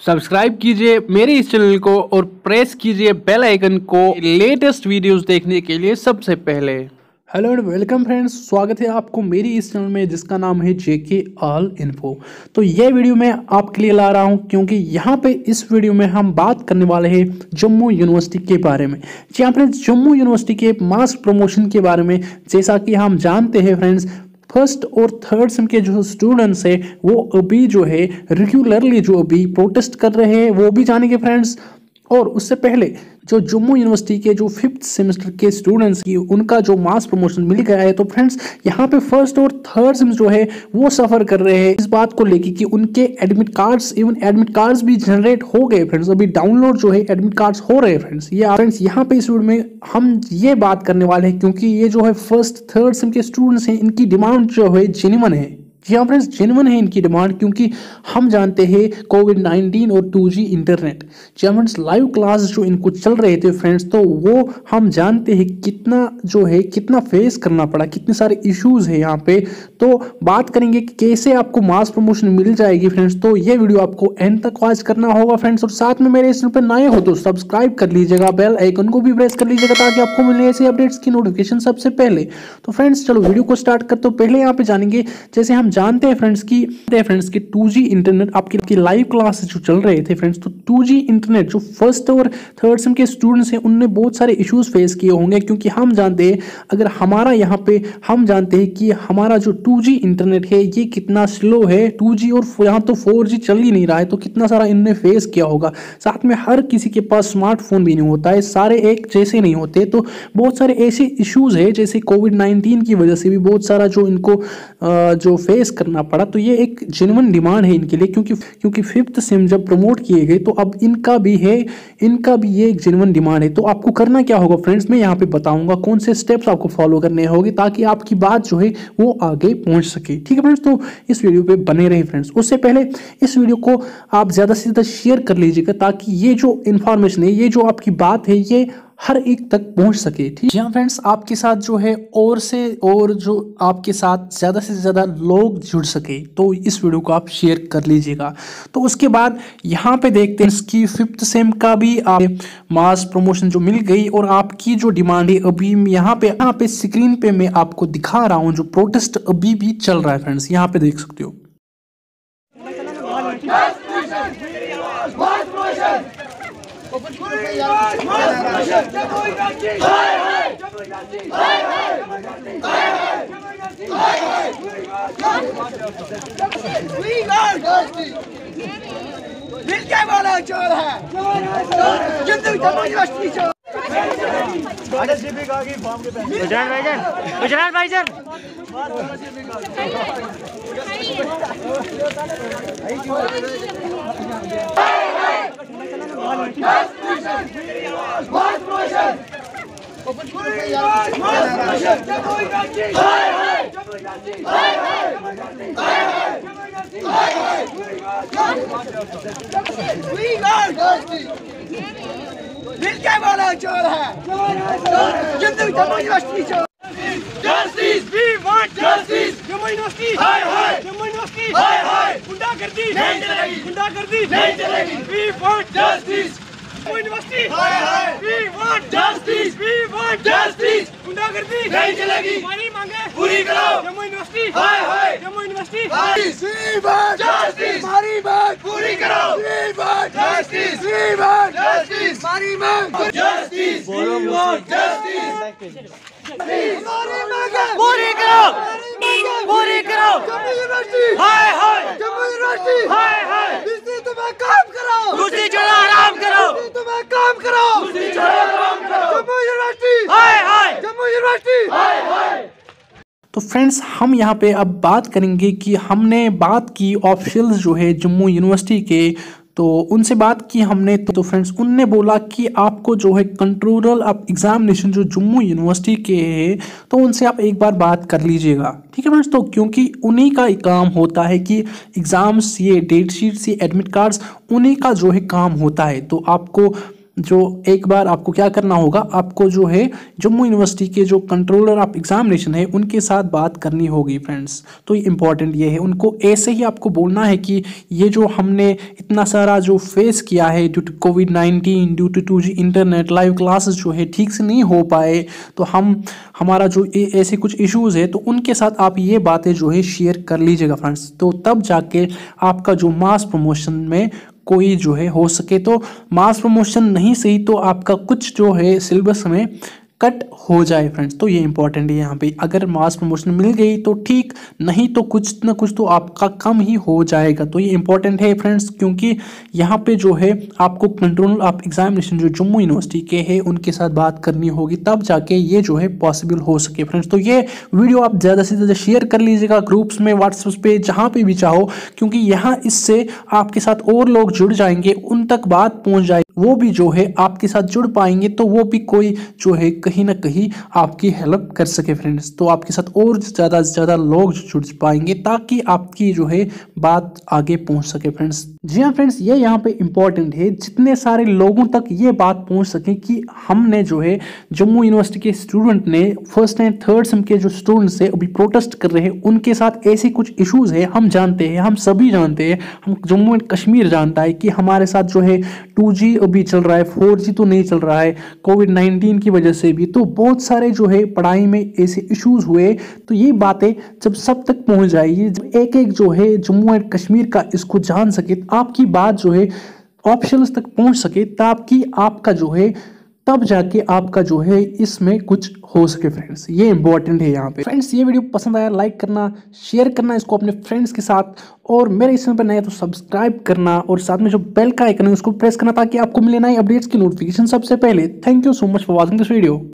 Subscribe कीजिए मेरे इस चैनल को और प्रेस कीजिए बेल आइकन को लेटेस्ट वीडियोस देखने के लिए सबसे पहले। हेलो एंड वेलकम फ्रेंड्स स्वागत है आपको मेरी इस चैनल में जिसका नाम है जेके ऑल इन्फो तो ये वीडियो मैं आपके लिए ला रहा हूँ क्योंकि यहाँ पे इस वीडियो में हम बात करने वाले हैं जम्मू यूनिवर्सिटी के बारे में। जी हाँ फ्रेंड्स जम्मू यूनिवर्सिटी के मास प्रमोशन के बारे में जैसा कि हम जानते हैं फ्रेंड्स फ़र्स्ट और थर्ड सेम के जो स्टूडेंट्स है, वो अभी जो है रेगुलरली जो अभी प्रोटेस्ट कर रहे हैं, वो भी जानेंगे फ्रेंड्स और उससे पहले जो जम्मू यूनिवर्सिटी के जो फिफ्थ सेमेस्टर के स्टूडेंट्स की उनका जो मास प्रमोशन मिल गया है तो फ्रेंड्स यहाँ पे फ़र्स्ट और थर्ड सेम जो है, वो सफ़र कर रहे हैं। इस बात को लेके कि उनके admit cards even admit cards भी जनरेट हो गए फ्रेंड्स अभी डाउनलोड जो है एडमिट कार्ड्स हो रहे हैं फ्रेंड्स ये फ्रेंड्स यहाँ पे इस वीडियो में हम ये बात करने वाले हैं, क्योंकि ये जो है फ़र्स्ट थर्ड सेम के स्टूडेंट्स हैं, इनकी डिमांड जो है जेन्युन है। जी हाँ फ्रेंड्स जेनवन है इनकी डिमांड क्योंकि हम जानते हैं कोविड 19 और 2G इंटरनेट जी हाँ फ्रेंड्स लाइव क्लास जो इनको चल रहे थे फ्रेंड्स तो वो हम जानते हैं कितना जो है, कितना फेस करना पड़ा, कितने सारे इश्यूज़ है यहाँ पे। तो बात करेंगे कि कैसे आपको मास प्रमोशन मिल जाएगी फ्रेंड्स तो ये वीडियो आपको एंड तक वॉच करना होगा फ्रेंड्स और साथ में मेरे इस पर नए हो तो सब्सक्राइब कर लीजिएगा बेल आइकन को भी प्रेस कर लीजिएगा, ताकि आपको मिले ऐसे अपडेट्स की नोटिफिकेशन सबसे पहले। तो फ्रेंड्स चलो वीडियो को स्टार्ट कर तो पहले यहाँ पे जानेंगे, जैसे हम जानते हैं फ्रेंड्स की फ्रेंड्स की 2G इंटरनेट आपकी लाइव क्लास जो चल रहे थे फ्रेंड्स तो 2G इंटरनेट जो फ़र्स्ट और थर्ड सेम के स्टूडेंट्स हैं, उनने बहुत सारे इश्यूज़ फेस किए होंगे, क्योंकि हम जानते हैं, अगर हमारा यहाँ पे हम जानते हैं कि हमारा जो 2G इंटरनेट है, ये कितना स्लो है 2G और यहाँ तो 4G चल ही नहीं रहा है तो कितना सारा इनने फेस किया होगा। साथ में हर किसी के पास स्मार्टफ़ोन भी नहीं होता है, सारे एक जैसे नहीं होते तो बहुत सारे ऐसे इशूज़ है, जैसे कोविड नाइन्टीन की वजह से भी बहुत सारा जो इनको जो फेस करना करना पड़ा तो ये एक जेनुअन डिमांड है इनके लिए, क्योंकि क्योंकि फिफ्थ सिम जब प्रमोट किए गए तो अब इनका भी है, इनका भी ये एक जेनुअन डिमांड है। तो आपको करना क्या होगा फ्रेंड्स मैं यहाँ पे बताऊँगा कौन से स्टेप्स आपको फॉलो करने होंगे, ताकि आपकी बात जो है, वो आगे पहुँच सके। ठीक है फ्रेंड्स तो इस वीडियो पे बने रहे फ्रेंड्स उससे पहले इस वीडियो को आप ज़्यादा से ज़्यादा शेयर कर लीजिएगा, ताकि ये जो इन्फॉर्मेशन है, ये जो आपकी बात है, ये हर एक तक पहुँच सके, ठीक? है फ्रेंड्स आपके साथ जो है और से और जो आपके साथ ज़्यादा से ज़्यादा लोग जुड़ सके तो इस वीडियो को आप शेयर कर लीजिएगा। तो उसके बाद यहाँ पे देखते हैं इसकी फिफ्थ सेम का भी आप मास प्रमोशन जो मिल गई और आपकी जो डिमांड है अभी यहाँ पे यहाँ पे स्क्रीन पे मैं आपको दिखा रहा हूँ, जो प्रोटेस्ट अभी भी चल रहा है फ्रेंड्स यहाँ पे देख सकते हो। दिल क्या वाला चोर है ज़िंदगी जम्मू यूनिवर्सिटी चोर गुजरात भाईजान गुजरात भाईजान दिल क्या वाला चोर है ज़िंदगी जम्मू यूनिवर्सिटी चोर Justice! We want justice! Jammu university हाय हाय जम्मू यूनिवर्सिटी हाय हाय गुंडागर्दी नहीं चलेगी। गुंडागर्दी नहीं चलेगी। We want Justice! Jammu university. हाय हाय। We want Justice! We want Justice! गुंडागर्दी। नहीं चलेगी। हमारी मांगे। पूरी करो। जम्मू यूनिवर्सिटी। हाय हाय। Jammu university. We want Justice! हमारी मांग। पूरी करो। We want Justice! We want Justice! हमारी मांग। Justice! We want justice! हमारी मांगे। पूरी करो। पूरी करो। जम्मू यूनिवर्सिटी। हाय हाय। जम्मू यूनिवर्सिटी। हाय हाय। तुम्हें काम कराओ कुर्सी छोड़ो आराम करो इसने तुम्हें काम कराओ कुर्सी छोड़ो आराम करो जम्मू यूनिवर्सिटी हाय हाय जम्मू यूनिवर्सिटी हाय हाय तो फ्रेंड्स हम यहाँ पे अब बात करेंगे कि हमने बात की ऑफिशियल्स जो है जम्मू यूनिवर्सिटी के तो उनसे बात की हमने तो, फ्रेंड्स उनने बोला कि आपको जो है कंट्रोलर ऑफ़ एग्जामिनेशन जो जम्मू यूनिवर्सिटी के है तो उनसे आप एक बार बात कर लीजिएगा। ठीक है फ्रेंड्स तो क्योंकि उन्हीं का काम होता है कि एग्ज़ाम्स ये डेट शीट्स ये एडमिट कार्ड्स उन्हीं का जो है काम होता है। तो आपको जो एक बार आपको क्या करना होगा, आपको जो है जम्मू यूनिवर्सिटी के जो कंट्रोलर ऑफ़ एग्जामिनेशन है, उनके साथ बात करनी होगी फ्रेंड्स तो ये ये है। उनको ऐसे ही आपको बोलना है कि ये जो हमने इतना सारा जो फेस किया है due to covid nineteen due to to G internet live classes जो है ठीक से नहीं हो पाए तो हम, हमारा जो ऐसे कुछ इश्यूज़ है तो उनके साथ आप ये बातें जो है शेयर कर लीजिएगा फ्रेंड्स तो तब जाके आपका जो मास प्रमोशन में कोई जो है हो सके तो मास प्रमोशन नहीं सही तो आपका कुछ जो है सिलेबस में कट हो जाए फ्रेंड्स तो ये इंपॉर्टेंट है यहाँ पे। अगर मास प्रमोशन मिल गई तो ठीक, नहीं तो कुछ ना कुछ तो आपका कम ही हो जाएगा। तो ये इंपॉर्टेंट है फ्रेंड्स क्योंकि यहाँ पे जो है, आपको कंट्रोल ऑफ़ एग्जामिनेशन जो जम्मू यूनिवर्सिटी के है, उनके साथ बात करनी होगी, तब जाके ये जो है पॉसिबल हो सके फ्रेंड्स तो ये वीडियो आप ज़्यादा से ज़्यादा शेयर कर लीजिएगा ग्रुप्स में व्हाट्सएप पे, जहाँ पे भी चाहो, क्योंकि यहाँ इससे आपके साथ और लोग जुड़ जाएँगे, उन तक बात पहुँच जाएगी वो भी जो है आपके साथ जुड़ पाएँगे तो वो भी कोई जो है कहीं ना कहीं आपकी हेल्प कर सके फ्रेंड्स तो आपके साथ और ज़्यादा से ज़्यादा लोग जुड़ पाएँगे ताकि आपकी जो है बात आगे पहुँच सके फ्रेंड्स जी हाँ फ्रेंड्स ये यहाँ पे इंपॉर्टेंट है। जितने सारे लोगों तक ये बात पहुँच सके कि हमने जो है, जम्मू यूनिवर्सिटी के स्टूडेंट ने फ़र्स्ट एंड थर्ड सेम के जो स्टूडेंट्स है, अभी प्रोटेस्ट कर रहे हैं। उनके साथ ऐसे कुछ इशूज़ है, हम जानते हैं, हम सभी जानते हैं। हम जम्मू एंड कश्मीर जानता है कि हमारे साथ जो है टू अभी चल रहा है फोर तो नहीं चल रहा है कोविड नाइन्टीन की वजह से भी। तो बहुत सारे जो है, पढ़ाई में ऐसे इशूज़ हुए। तो ये बातें जब सब तक पहुँच जाएगी एक एक जो है, जम्मू एंड कश्मीर का इसको जान सके आपकी बात जो है ऑप्शन तक पहुँच सके, ताकि आपका जो है, तब जाके आपका जो है, इसमें कुछ हो सके फ्रेंड्स ये इंपॉर्टेंट है यहाँ पे। फ्रेंड्स ये वीडियो पसंद आया लाइक करना शेयर करना इसको अपने फ्रेंड्स के साथ। और मेरे चैनल पर नया तो सब्सक्राइब करना। और साथ में जो बेल का आइकन है, उसको प्रेस करना, ताकि आपको मिले नए अपडेट्स की नोटिफिकेशन सबसे पहले। Thank you so much for watching this video